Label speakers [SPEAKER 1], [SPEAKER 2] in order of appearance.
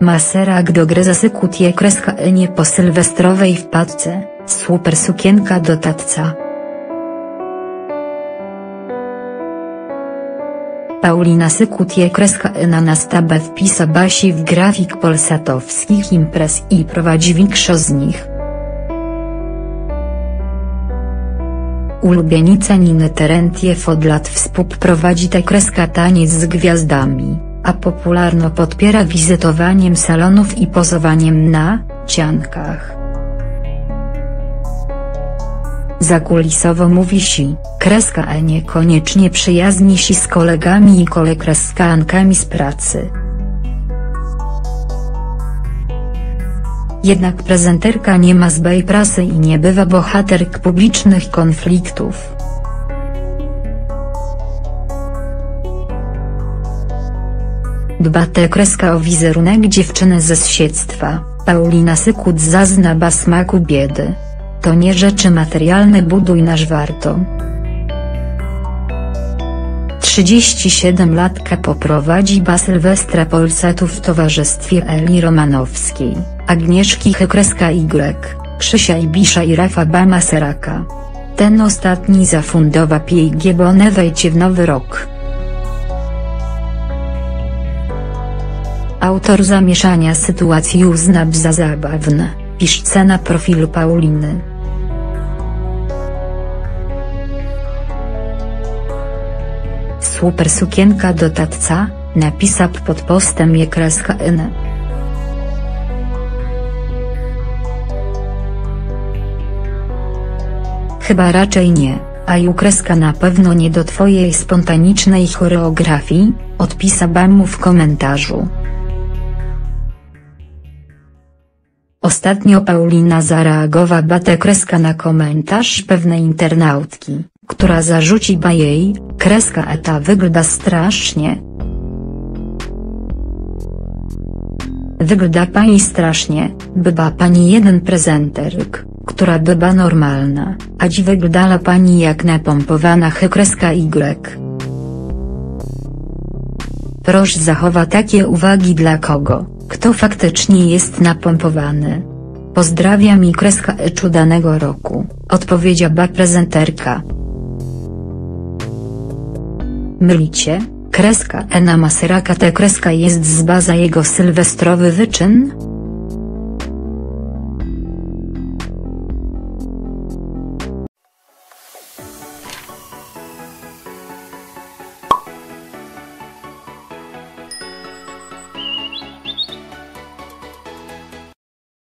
[SPEAKER 1] Maserak dogryza sykutie kreska Enie po sylwestrowej wpadce, super sukienka do tatca. Paulina Sykutie kreska na stabę wpisa Basi w grafik polsatowskich imprez i prowadzi większość z nich. Ulubienica Niny Terentiew od lat współprowadzi tę kreska taniec z gwiazdami, a popularno podpiera wizytowaniem salonów i pozowaniem na ciankach. Zakulisowo mówi si, kreska E niekoniecznie przyjaźni się z kolegami i kolekreskankami z pracy. Jednak prezenterka nie ma złej prasy i nie bywa bohaterk publicznych konfliktów. Dba kreska o wizerunek dziewczyny ze zsiedztwa, Paulina Sykut zazna basmaku biedy. To nie rzeczy materialne buduj nasz warto. 37 latka poprowadzi ba Sylwestra Polsatu w towarzystwie Eli Romanowskiej, Agnieszki Hekreska Y, Krzysia Ibisza i Rafa Bama Seraka. Ten ostatni zafundowa PIG Bone wejdzie w nowy rok. Autor zamieszania sytuacji uzna za zabawne, piszce na profilu Pauliny. Super sukienka do tatca, napisał pod postem je kreska N. Chyba raczej nie, a kreska na pewno nie do twojej spontanicznej choreografii, odpisa Bamu w komentarzu. Ostatnio Paulina zareagowała tę kreska na komentarz pewnej internautki, która zarzuci ba jej, kreska eta wygląda strasznie. Wygląda pani strasznie, byba pani jeden prezenterk, która byba normalna, a dzi wyglądała pani jak napompowana hekreska Y. Proszę zachowa takie uwagi dla kogo, kto faktycznie jest napompowany. Pozdrawiam i kreska eczu danego roku, odpowiedziała prezenterka. Mylicie, kreska Ena Maseraka te kreska jest z baza jego sylwestrowy wyczyn?